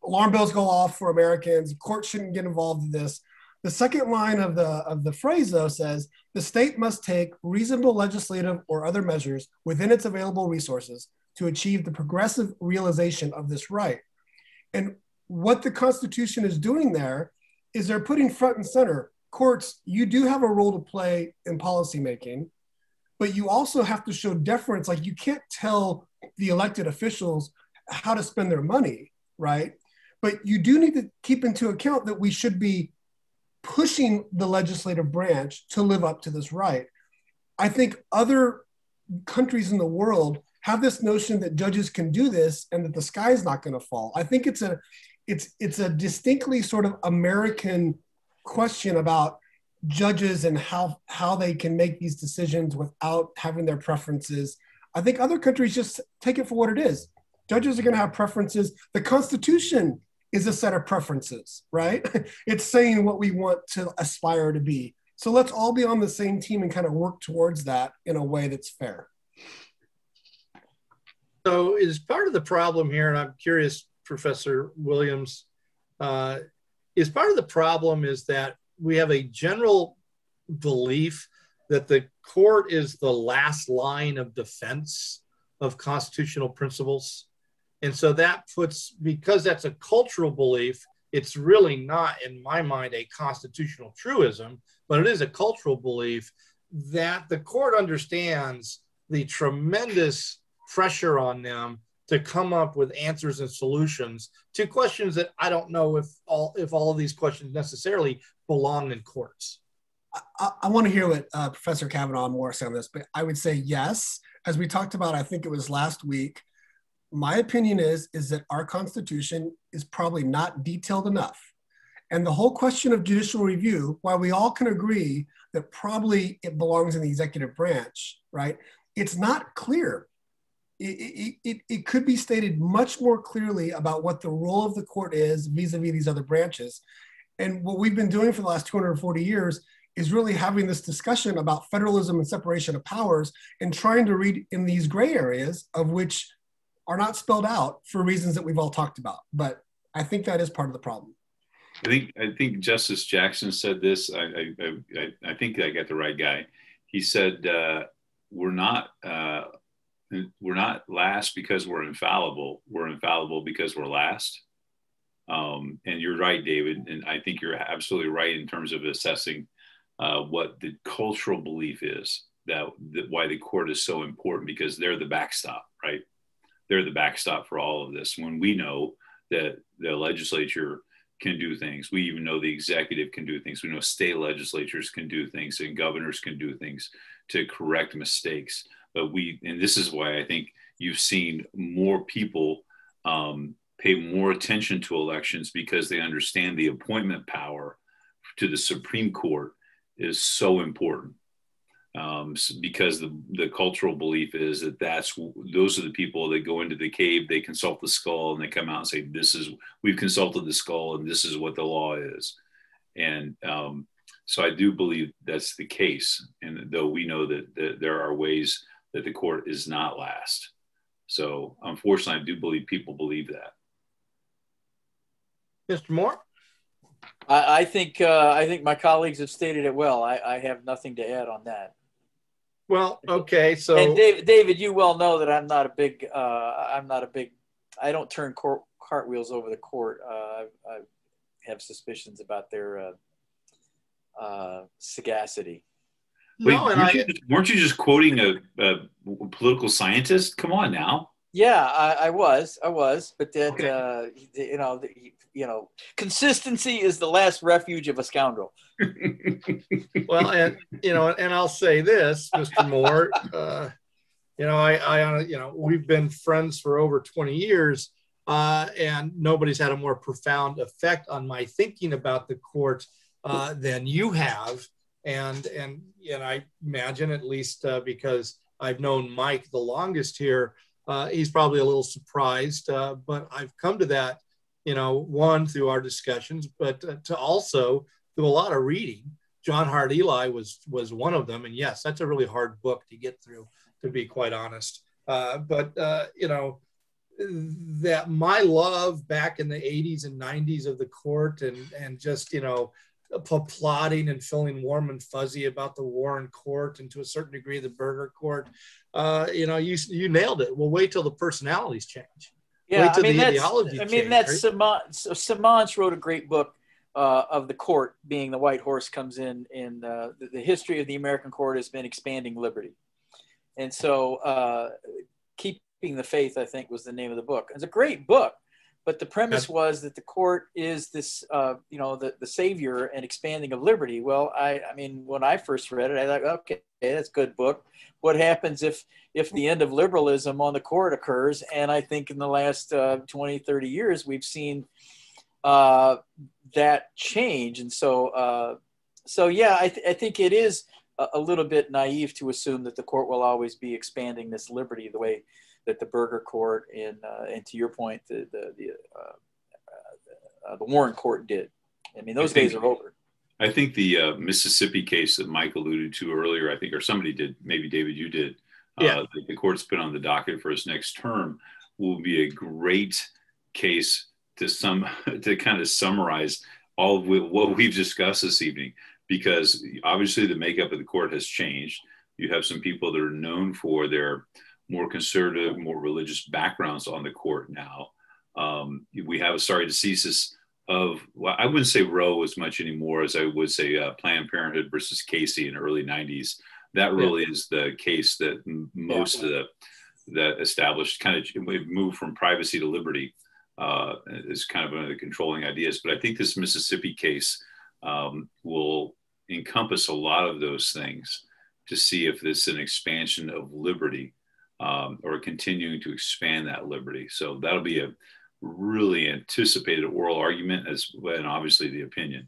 Alarm bells go off for Americans. Courts shouldn't get involved in this. The second line of the of the phrase though says the state must take reasonable legislative or other measures within its available resources to achieve the progressive realization of this right. And what the Constitution is doing there is they're putting front and center courts, you do have a role to play in policymaking, but you also have to show deference. Like you can't tell the elected officials how to spend their money, right? But you do need to keep into account that we should be pushing the legislative branch to live up to this right. I think other countries in the world have this notion that judges can do this and that the sky is not going to fall. I think it's a it's it's a distinctly sort of American question about judges and how how they can make these decisions without having their preferences. I think other countries just take it for what it is. Judges are going to have preferences. The Constitution is a set of preferences, right? it's saying what we want to aspire to be. So let's all be on the same team and kind of work towards that in a way that's fair. So, is part of the problem here, and I'm curious, Professor Williams, uh, is part of the problem is that we have a general belief that the court is the last line of defense of constitutional principles. And so that puts, because that's a cultural belief, it's really not, in my mind, a constitutional truism, but it is a cultural belief that the court understands the tremendous pressure on them to come up with answers and solutions to questions that I don't know if all if all of these questions necessarily belong in courts. I, I want to hear what uh, Professor Kavanaugh more say on this, but I would say yes. As we talked about, I think it was last week. My opinion is is that our Constitution is probably not detailed enough, and the whole question of judicial review, while we all can agree that probably it belongs in the executive branch, right? It's not clear it, it, it could be stated much more clearly about what the role of the court is vis-a-vis these other branches. And what we've been doing for the last 240 years is really having this discussion about federalism and separation of powers and trying to read in these gray areas of which are not spelled out for reasons that we've all talked about. But I think that is part of the problem. I think I think Justice Jackson said this. I I, I, I think I got the right guy. He said uh, we're not uh, we're not last because we're infallible. We're infallible because we're last. Um, and you're right, David. And I think you're absolutely right in terms of assessing uh, what the cultural belief is that, that why the court is so important because they're the backstop, right? They're the backstop for all of this. When we know that the legislature can do things, we even know the executive can do things. We know state legislatures can do things and governors can do things to correct mistakes but we and this is why I think you've seen more people um, pay more attention to elections because they understand the appointment power to the Supreme Court is so important. Um, because the, the cultural belief is that that's those are the people that go into the cave, they consult the skull, and they come out and say, "This is we've consulted the skull, and this is what the law is." And um, so I do believe that's the case. And though we know that, that there are ways that the court is not last. So unfortunately, I do believe people believe that. Mr. Moore? I, I think uh, I think my colleagues have stated it well. I, I have nothing to add on that. Well, okay, so and David, David, you well know that I'm not a big. Uh, I'm not a big. I don't turn court, cartwheels over the court. Uh, I, I, have suspicions about their uh, uh, sagacity. Wait, no, weren't, I, you just, weren't, you just, quoting a, a, political scientist? Come on now. Yeah, I, I was, I was, but that okay. uh, you know, the, you know, consistency is the last refuge of a scoundrel. well, and you know, and I'll say this, Mr. Moore. Uh, you know, I, I, you know, we've been friends for over 20 years, uh, and nobody's had a more profound effect on my thinking about the court uh, than you have and and and I imagine at least uh, because I've known Mike the longest here, uh, he's probably a little surprised. Uh, but I've come to that, you know, one through our discussions, but uh, to also through a lot of reading. John Hart Ely was was one of them, and yes, that's a really hard book to get through, to be quite honest. Uh, but uh, you know, that my love back in the 80s and 90s of the court and and just you know plotting and feeling warm and fuzzy about the Warren Court and to a certain degree the Burger Court. Uh, you know, you you nailed it. We'll wait till the personalities change. Yeah, I mean, that's, I mean, that's right? Simon, wrote a great book uh, of the court being the white horse comes in, in uh, the, the, history of the American court has been expanding liberty. And so, uh, Keeping the Faith, I think, was the name of the book. It's a great book. But the premise was that the court is this, uh, you know, the, the savior and expanding of liberty. Well, I, I mean, when I first read it, I thought, okay, that's a good book. What happens if if the end of liberalism on the court occurs? And I think in the last uh, 20, 30 years, we've seen uh, that change. And so, uh, so yeah, I, th- I think it is a, a little bit naive to assume that the court will always be expanding this liberty the way that the Burger Court and uh, and to your point, the the the, uh, uh, the Warren Court did. I mean, those I days are over. I think the uh, Mississippi case that Mike alluded to earlier, I think, or somebody did, maybe David, you did. Uh, yeah. the court's put on the docket for his next term will be a great case to some to kind of summarize all of what we've discussed this evening because obviously the makeup of the court has changed you have some people that are known for their more conservative, more religious backgrounds on the court now. Um, we have a sorry deceases of, well, I wouldn't say Roe as much anymore as I would say uh, Planned Parenthood versus Casey in the early 90s. That really yeah. is the case that most yeah. of the that established kind of moved from privacy to liberty uh, is kind of one of the controlling ideas. But I think this Mississippi case um, will encompass a lot of those things to see if this is an expansion of liberty um, or continuing to expand that liberty. So that'll be a really anticipated oral argument as and obviously the opinion.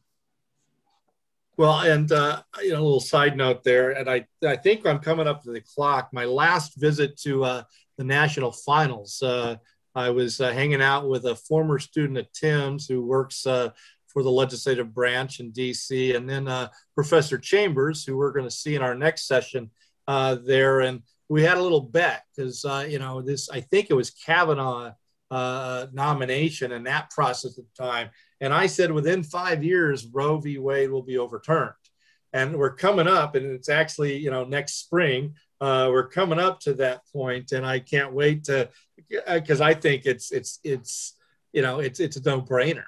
Well, and uh, you know, a little side note there, and I I think I'm coming up to the clock. My last visit to uh, the national finals, uh, I was uh, hanging out with a former student at Tim's who works uh, for the legislative branch in D.C., and then uh, Professor Chambers, who we're going to see in our next session there, and we had a little bet because uh, you know this. I think it was Kavanaugh uh, nomination and that process at the time, and I said within five years Roe v. Wade will be overturned, and we're coming up, and it's actually you know next spring. Uh, we're coming up to that point, and I can't wait to because I think it's it's it's you know it's it's a no brainer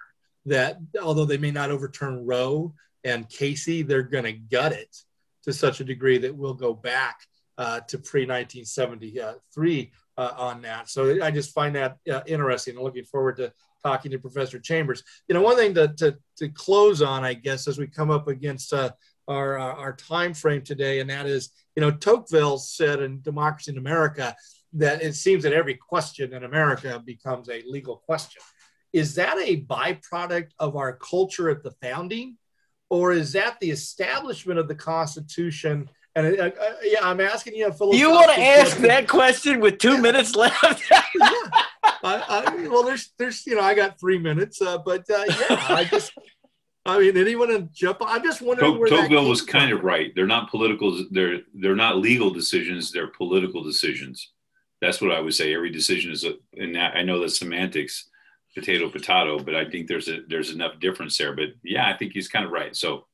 that although they may not overturn Roe and Casey, they're going to gut it to such a degree that we'll go back uh, to pre 1973 uh, on that. So I just find that uh, interesting and looking forward to talking to Professor Chambers. You know, one thing to, to, to close on, I guess, as we come up against uh, our, our time frame today, and that is, you know, Tocqueville said in Democracy in America that it seems that every question in America becomes a legal question. Is that a byproduct of our culture at the founding? Or is that the establishment of the Constitution and uh, uh, yeah, I'm asking you a philosophical. You want to ask question. that question with two minutes left? yeah. I, I, well, there's, there's, you know, I got three minutes, uh, but uh, yeah, I just, I mean, anyone to jump? I'm just wondering. where Tocqueville was kind from. of right. They're not political. They're they're not legal decisions. They're political decisions. That's what I would say. Every decision is a, and I know that's semantics, potato potato, but I think there's a there's enough difference there. But yeah, I think he's kind of right. So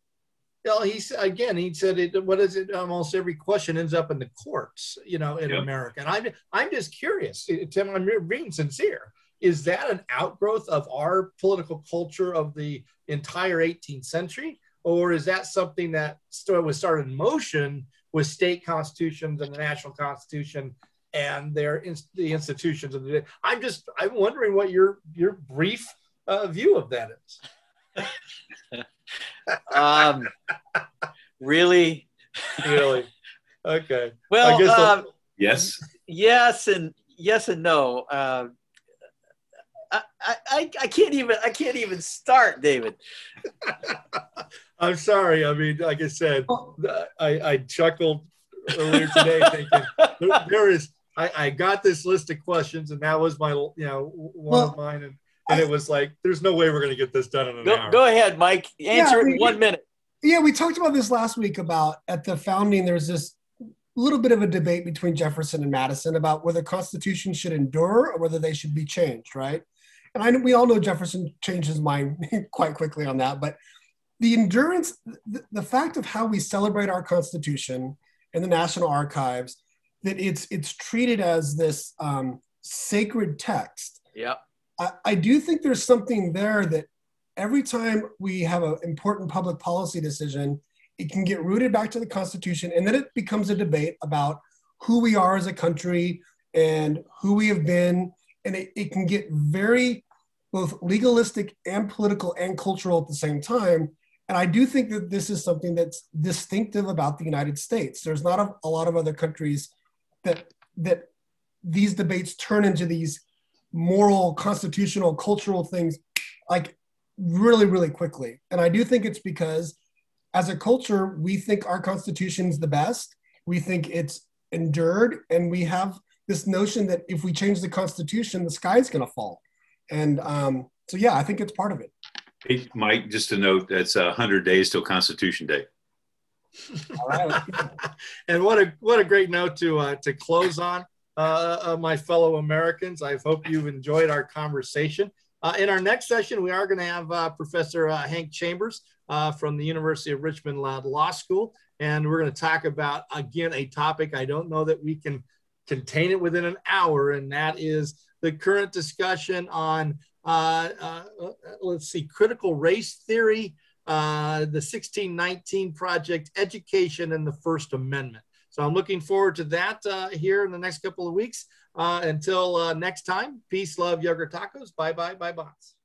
well, he's again. He said it. What is it? Almost every question ends up in the courts, you know, in yep. America. And I'm I'm just curious, Tim. I'm being sincere. Is that an outgrowth of our political culture of the entire 18th century, or is that something that was started in motion with state constitutions and the national constitution and their the institutions of the? day? I'm just I'm wondering what your your brief uh, view of that is. um, really? Really? Okay. Well, uh, yes. Yes, and yes and no. Uh, I, I, I can't even I can't even start, David. I'm sorry. I mean, like I said, I, I chuckled earlier today thinking there, there is I, I got this list of questions, and that was my, you know, one Well, of mine, and, and it was like, there's no way we're going to get this done in an Go, hour. go ahead, Mike. Answer Yeah, it we- in one minute. Yeah, we talked about this last week about at the founding, there's this little bit of a debate between Jefferson and Madison about whether Constitution should endure or whether they should be changed, right? And I know we all know Jefferson changed his mind quite quickly on that, but the endurance, the, the fact of how we celebrate our Constitution in the National Archives, that it's it's treated as this um, sacred text. Yeah. I, I do think there's something there that every time we have an important public policy decision, it can get rooted back to the Constitution, and then it becomes a debate about who we are as a country and who we have been, and it, it can get very both legalistic and political and cultural at the same time. And I do think that this is something that's distinctive about the United States. There's not a, a lot of other countries that that these debates turn into these moral, constitutional, cultural things like really, really quickly. And I do think it's because as a culture, we think our constitution's the best. We think it's endured, and we have this notion that if we change the constitution, the sky's going to fall. And um, so, yeah, I think it's part of it. Hey, Mike, just to note, that's uh, 100 days till Constitution Day. All right. and what a what a great note to uh, to close on, uh, uh, my fellow Americans. I hope you've enjoyed our conversation. Uh, in our next session, we are going to have uh, Professor uh, Hank Chambers uh, from the University of Richmond Law School, and we're going to talk about again a topic I don't know that we can contain it within an hour, and that is the current discussion on uh, let's see, critical race theory, the 1619 Project, education, and the First Amendment. So I'm looking forward to that uh, here in the next couple of weeks. Uh, until uh, next time, peace, love, yogurt tacos. Bye bye, bye bots.